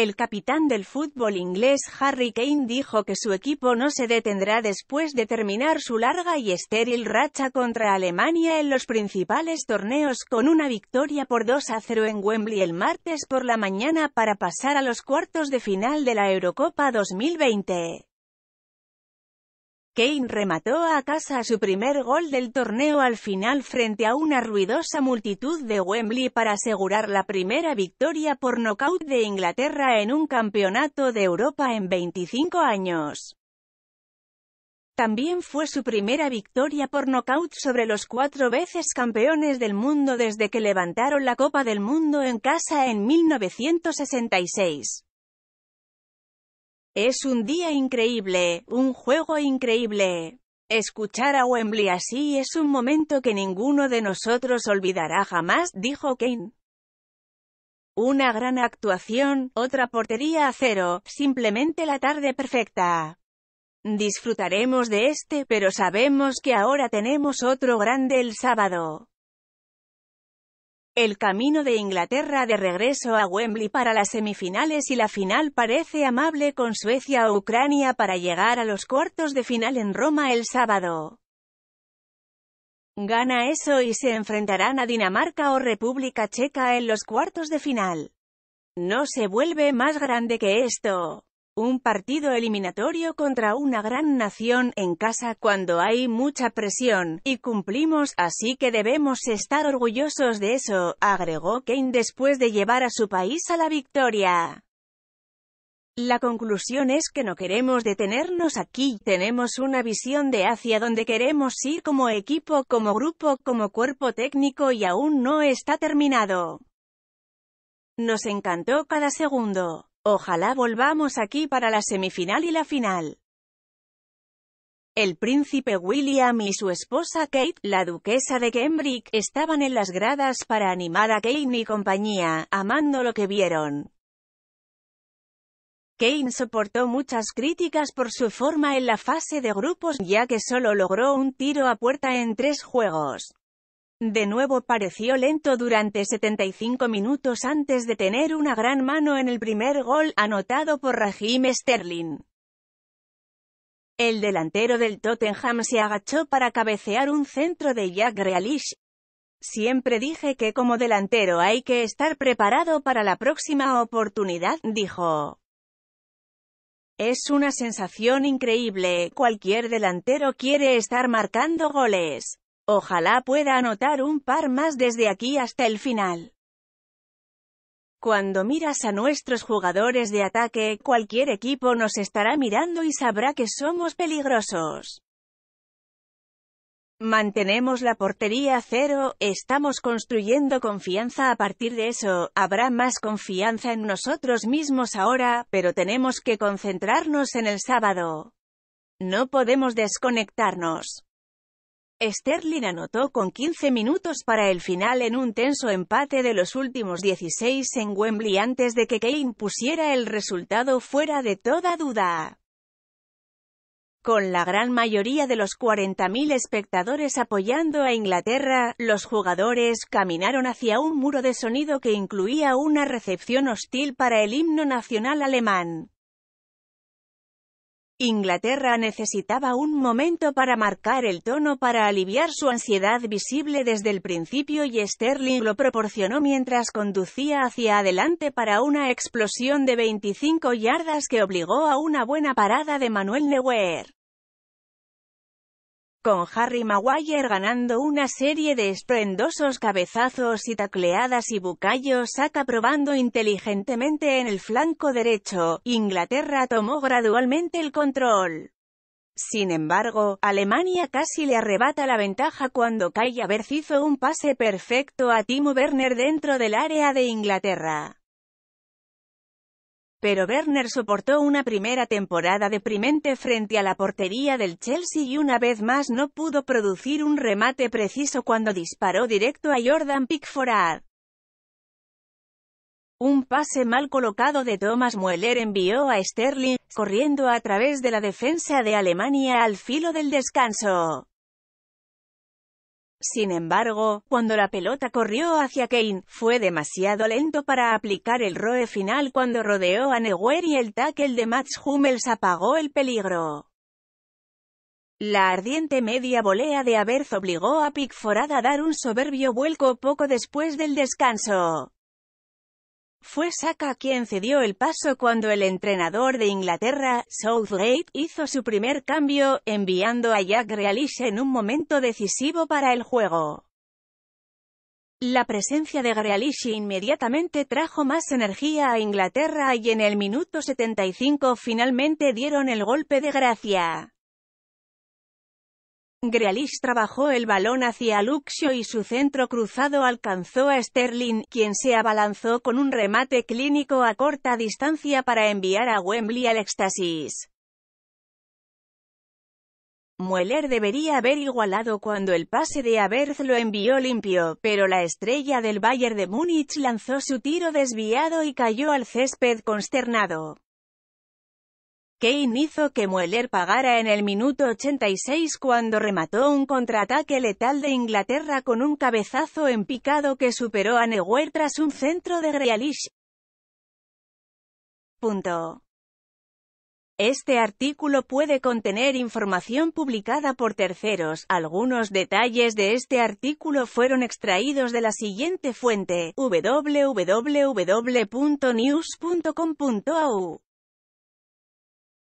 El capitán del fútbol inglés Harry Kane dijo que su equipo no se detendrá después de terminar su larga y estéril racha contra Alemania en los principales torneos con una victoria por 2 a 0 en Wembley el martes por la mañana para pasar a los cuartos de final de la Eurocopa 2020. Kane remató a casa su primer gol del torneo al final frente a una ruidosa multitud de Wembley para asegurar la primera victoria por nocaut de Inglaterra en un campeonato de Europa en 25 años. También fue su primera victoria por nocaut sobre los cuatro veces campeones del mundo desde que levantaron la Copa del Mundo en casa en 1966. Es un día increíble, un juego increíble. Escuchar a Wembley así es un momento que ninguno de nosotros olvidará jamás, dijo Kane. Una gran actuación, otra portería a cero, simplemente la tarde perfecta. Disfrutaremos de este, pero sabemos que ahora tenemos otro grande el sábado. El camino de Inglaterra de regreso a Wembley para las semifinales y la final parece amable con Suecia o Ucrania para llegar a los cuartos de final en Roma el sábado. Gana eso y se enfrentarán a Dinamarca o República Checa en los cuartos de final. No se vuelve más grande que esto un partido eliminatorio contra una gran nación en casa cuando hay mucha presión, y cumplimos, así que debemos estar orgullosos de eso, agregó Kane después de llevar a su país a la victoria. La conclusión es que no queremos detenernos aquí, tenemos una visión de hacia donde queremos ir como equipo, como grupo, como cuerpo técnico y aún no está terminado. Nos encantó cada segundo. Ojalá volvamos aquí para la semifinal y la final. El príncipe William y su esposa Kate, la duquesa de Cambridge, estaban en las gradas para animar a Kane y compañía, amando lo que vieron. Kane soportó muchas críticas por su forma en la fase de grupos, ya que solo logró un tiro a puerta en tres juegos. De nuevo pareció lento durante 75 minutos antes de tener una gran mano en el primer gol, anotado por Raheem Sterling. El delantero del Tottenham se agachó para cabecear un centro de Jack Grealish. Siempre dije que como delantero hay que estar preparado para la próxima oportunidad, dijo. Es una sensación increíble, cualquier delantero quiere estar marcando goles. Ojalá pueda anotar un par más desde aquí hasta el final. Cuando miras a nuestros jugadores de ataque, cualquier equipo nos estará mirando y sabrá que somos peligrosos. Mantenemos la portería cero, estamos construyendo confianza a partir de eso, habrá más confianza en nosotros mismos ahora, pero tenemos que concentrarnos en el sábado. No podemos desconectarnos. Sterling anotó con 15 minutos para el final en un tenso empate de los últimos 16 en Wembley antes de que Kane pusiera el resultado fuera de toda duda. Con la gran mayoría de los 40.000 espectadores apoyando a Inglaterra, los jugadores caminaron hacia un muro de sonido que incluía una recepción hostil para el himno nacional alemán. Inglaterra necesitaba un momento para marcar el tono para aliviar su ansiedad visible desde el principio y Sterling lo proporcionó mientras conducía hacia adelante para una explosión de 25 yardas que obligó a una buena parada de Manuel Neuer con Harry Maguire ganando una serie de esplendosos cabezazos y tacleadas y Bucayo saca probando inteligentemente en el flanco derecho, Inglaterra tomó gradualmente el control. Sin embargo, Alemania casi le arrebata la ventaja cuando Kai Havertz hizo un pase perfecto a Timo Werner dentro del área de Inglaterra. Pero Werner soportó una primera temporada deprimente frente a la portería del Chelsea y una vez más no pudo producir un remate preciso cuando disparó directo a Jordan Pickford. Un pase mal colocado de Thomas Mueller envió a Sterling, corriendo a través de la defensa de Alemania al filo del descanso. Sin embargo, cuando la pelota corrió hacia Kane, fue demasiado lento para aplicar el roe final cuando rodeó a Neuer y el tackle de Mats Hummels apagó el peligro. La ardiente media volea de Aberth obligó a Pickford a dar un soberbio vuelco poco después del descanso. Fue Saka quien cedió el paso cuando el entrenador de Inglaterra, Southgate, hizo su primer cambio, enviando a Jack Grealish en un momento decisivo para el juego. La presencia de Grealish inmediatamente trajo más energía a Inglaterra y en el minuto 75 finalmente dieron el golpe de gracia. Grealish trabajó el balón hacia Luxio y su centro cruzado alcanzó a Sterling, quien se abalanzó con un remate clínico a corta distancia para enviar a Wembley al éxtasis. Mueller debería haber igualado cuando el pase de Aberth lo envió limpio, pero la estrella del Bayern de Múnich lanzó su tiro desviado y cayó al césped consternado. Kane hizo que Mueller pagara en el minuto 86 cuando remató un contraataque letal de Inglaterra con un cabezazo en picado que superó a Neuer tras un centro de Grealish. Este artículo puede contener información publicada por terceros. Algunos detalles de este artículo fueron extraídos de la siguiente fuente, www.news.com.au.